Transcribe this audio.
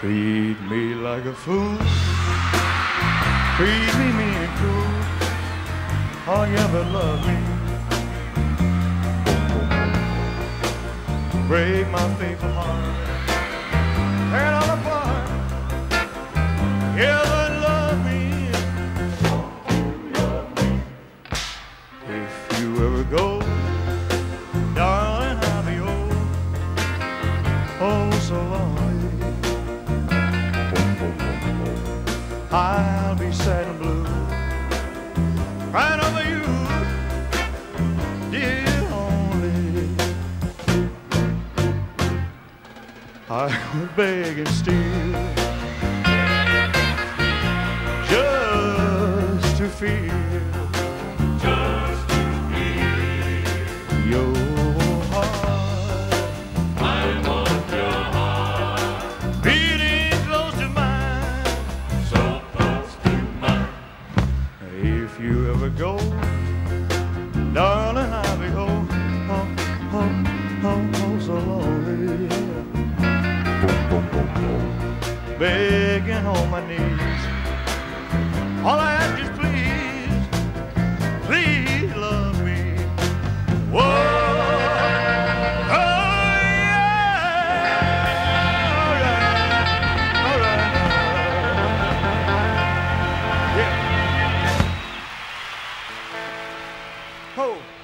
Treat me like a fool. Treat me mean and cruel. Oh, you ever love me? Break my faithful heart. Tear it all apart. You ever love me? If you ever go, I'll be sad and blue, crying over you, dear only. I would beg and steal just to feel, If you ever go, darling, I'll be home, home, home, home, home so lonely. Begging on my knees, Ho!